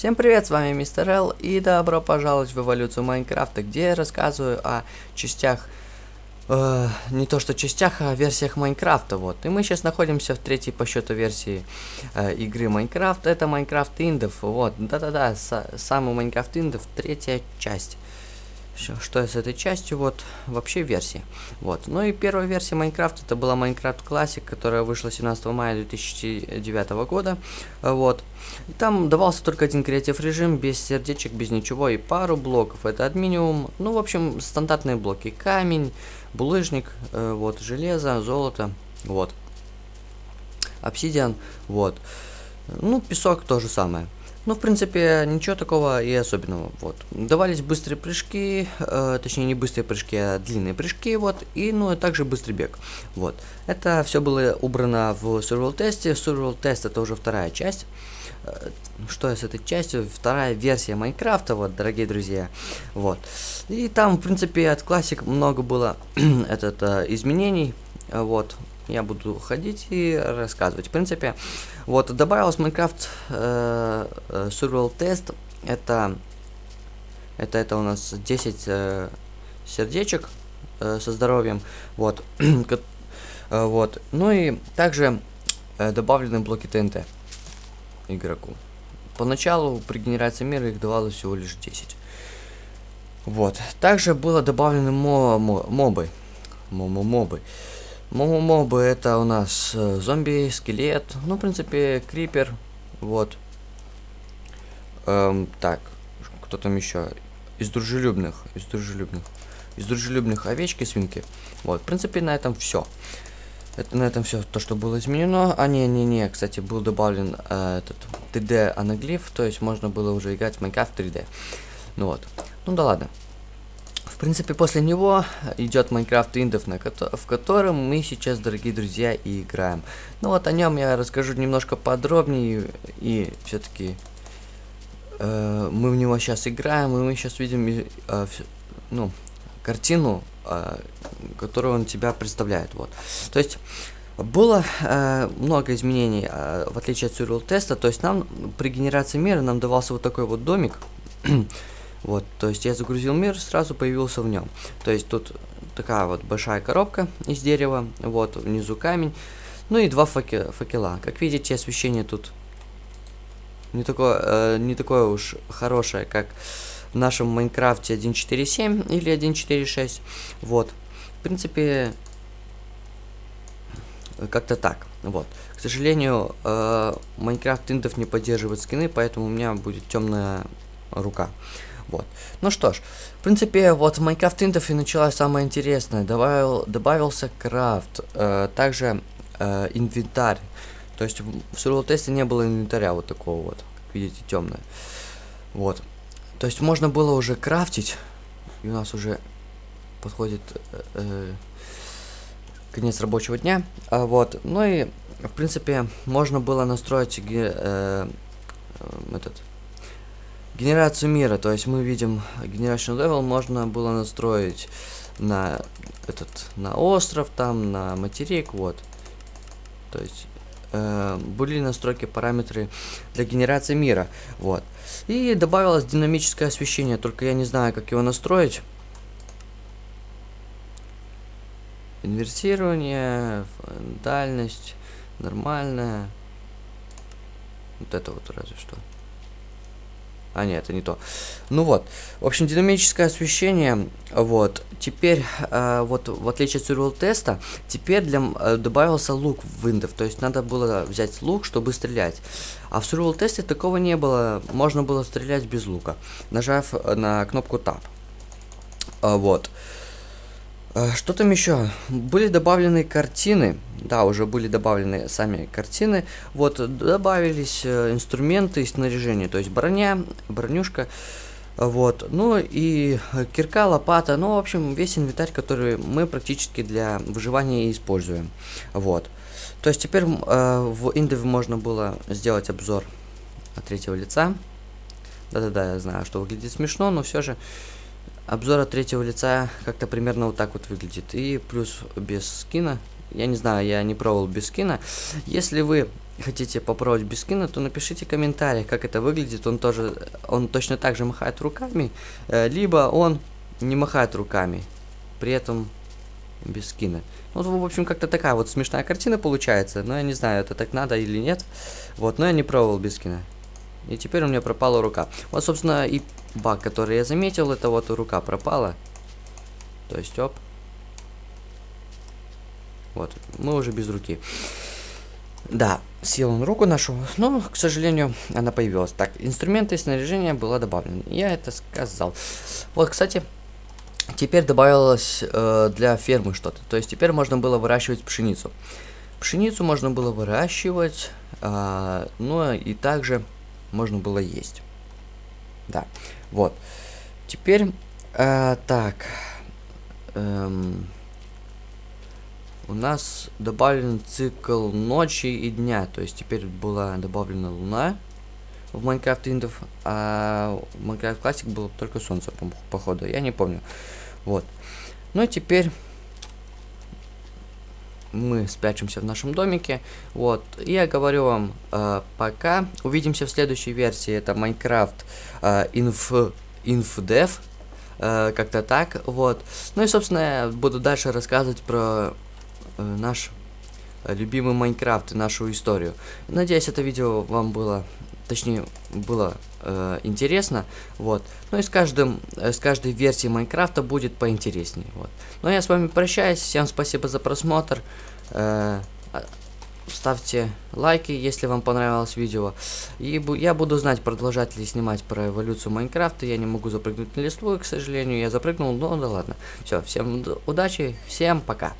Всем привет, с вами Мистер Л, и добро пожаловать в эволюцию Minecraft'а, где я рассказываю о частях, э, не то что частях, а версиях Minecraft'а, вот. И мы сейчас находимся в третьей по счету версии э, игры Minecraft, это Minecraft Indev, вот, да-да-да, самый Minecraft Indev, третья часть что с этой частью, вот, вообще версии. Вот. Ну и первая версия Майнкрафта, это была Minecraft Classic, которая вышла 17 мая 2009 года. Вот. И там давался только один креатив режим, без сердечек, без ничего, и пару блоков. Это админиум, ну, в общем, стандартные блоки. Камень, булыжник, э, вот, железо, золото, вот. Обсидиан, вот. Ну, песок то же самое. Ну, в принципе, ничего такого и особенного, вот. Давались быстрые прыжки, э, точнее, не быстрые прыжки, а длинные прыжки, вот, и, ну, и также быстрый бег, вот. Это все было убрано в Survival тесте, Survival тест это уже вторая часть. Э, что с этой частью? Вторая версия Майнкрафта, вот, дорогие друзья, вот. И там, в принципе, от классик много было этот, э, изменений, вот, я буду ходить и рассказывать. В принципе, вот добавилось Minecraft э, э, Survival Test. Это, это, это у нас 10 э, сердечек э, со здоровьем. Вот. э, вот. Ну и также э, добавлены блоки ТНТ игроку. Поначалу при генерации мира их давалось всего лишь 10. Вот. Также было добавлены мо мо мобы. Мо мо мобы. Мобы это у нас э, зомби, скелет, ну, в принципе, крипер, вот. Эм, так, кто там еще? Из дружелюбных, из дружелюбных. Из дружелюбных овечки, свинки. Вот, в принципе, на этом все. Это на этом все то, что было изменено. А, не-не-не, кстати, был добавлен э, этот 3D анаглиф, то есть можно было уже играть в Minecraft 3D. Ну вот. Ну да ладно принципе, после него идет Майнкрафт Индов, в котором мы сейчас, дорогие друзья, и играем. Ну вот о нем я расскажу немножко подробнее, и все-таки э, мы в него сейчас играем, и мы сейчас видим, э, ну, картину, э, которую он тебя представляет, вот. То есть... Было э, много изменений, э, в отличие от Survival теста, то есть нам при генерации мира нам давался вот такой вот домик, Вот, то есть я загрузил мир, сразу появился в нем. То есть тут такая вот большая коробка из дерева, вот, внизу камень, ну и два факе факела. Как видите, освещение тут не такое, э, не такое уж хорошее, как в нашем Майнкрафте 1.4.7 или 1.4.6. Вот, в принципе, как-то так. Вот. К сожалению, Майнкрафт Индов не поддерживает скины, поэтому у меня будет темная рука. Вот. Ну что ж, в принципе, вот в Minecraft Interface началось самое интересное. Добавил, добавился крафт, э, также э, инвентарь. То есть в survival тесте не было инвентаря вот такого вот, как видите, темное. Вот. То есть можно было уже крафтить, и у нас уже подходит э, э, конец рабочего дня. А, вот. Ну и, в принципе, можно было настроить э, э, этот Генерацию мира, то есть мы видим Generation Level можно было настроить на этот, на остров, там, на материк, вот. То есть э, были настройки параметры для генерации мира, вот. И добавилось динамическое освещение, только я не знаю, как его настроить. Инвертирование, дальность, нормальная. Вот это вот разве что. А, нет, это не то. Ну вот. В общем, динамическое освещение. Вот. Теперь, э, вот, в отличие от survival теста, теперь для, э, добавился лук в Windows. То есть надо было взять лук, чтобы стрелять. А в survival тесте такого не было. Можно было стрелять без лука, нажав на кнопку Tab. А, вот. Э, что там еще? Были добавлены картины. Да, уже были добавлены сами картины. Вот, добавились э, инструменты и снаряжение. То есть броня, бронюшка. Вот, ну и кирка, лопата, ну, в общем, весь инвентарь, который мы практически для выживания используем. Вот. То есть теперь э, в Индове можно было сделать обзор от третьего лица. Да-да-да, я знаю, что выглядит смешно, но все же Обзор от третьего лица как-то примерно вот так вот выглядит. И плюс без скина. Я не знаю, я не пробовал без скина. Если вы хотите попробовать без скина, то напишите комментарий, как это выглядит. Он тоже, он точно так же махает руками, э, либо он не махает руками, при этом без скина. Вот, в общем, как-то такая вот смешная картина получается, но я не знаю, это так надо или нет. Вот, но я не пробовал без скина. И теперь у меня пропала рука. Вот, собственно, и баг, который я заметил, это вот рука пропала. То есть, оп. Вот, мы уже без руки. Да, съел он руку нашу, но, к сожалению, она появилась. Так, инструменты и снаряжение было добавлено. Я это сказал. Вот, кстати, теперь добавилось э, для фермы что-то. То есть теперь можно было выращивать пшеницу. Пшеницу можно было выращивать, э, но и также можно было есть. Да, вот. Теперь, э, так, эм, у нас добавлен цикл ночи и дня. То есть теперь была добавлена луна в Minecraft Индов, а в Minecraft Classic было только солнце, по походу. Я не помню. Вот. Ну и теперь мы спрячемся в нашем домике. Вот. И я говорю вам э, пока. Увидимся в следующей версии. Это Minecraft э, Inf, InfDev. Э, Как-то так. Вот. Ну и, собственно, я буду дальше рассказывать про э, наш любимый Майнкрафт и нашу историю. Надеюсь, это видео вам было, точнее, было э, интересно, вот. Ну и с каждым, э, с каждой версией Майнкрафта будет поинтереснее, вот. Ну я с вами прощаюсь, всем спасибо за просмотр, э, а, ставьте лайки, если вам понравилось видео, и бу я буду знать, продолжать ли снимать про эволюцию Майнкрафта, я не могу запрыгнуть на листву, к сожалению, я запрыгнул, но да ладно. Все, всем удачи, всем пока.